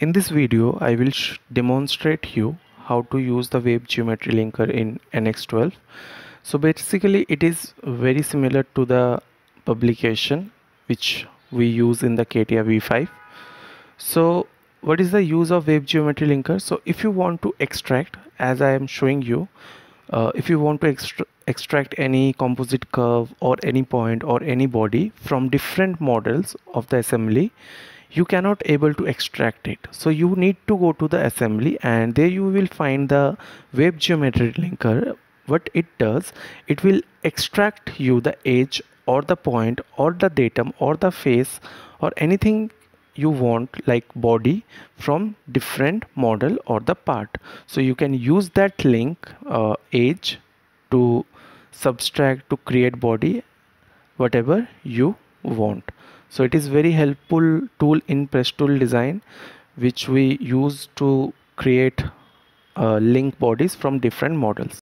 In this video, I will demonstrate you how to use the wave geometry linker in NX12. So basically it is very similar to the publication which we use in the CATIA V5. So what is the use of wave geometry linker? So if you want to extract as I am showing you, uh, if you want to extra extract any composite curve or any point or any body from different models of the assembly you cannot able to extract it. So you need to go to the assembly and there you will find the wave geometry linker. What it does it will extract you the edge or the point or the datum or the face or anything you want like body from different model or the part. So you can use that link uh, edge to subtract to create body whatever you want so it is very helpful tool in press tool design which we use to create uh, link bodies from different models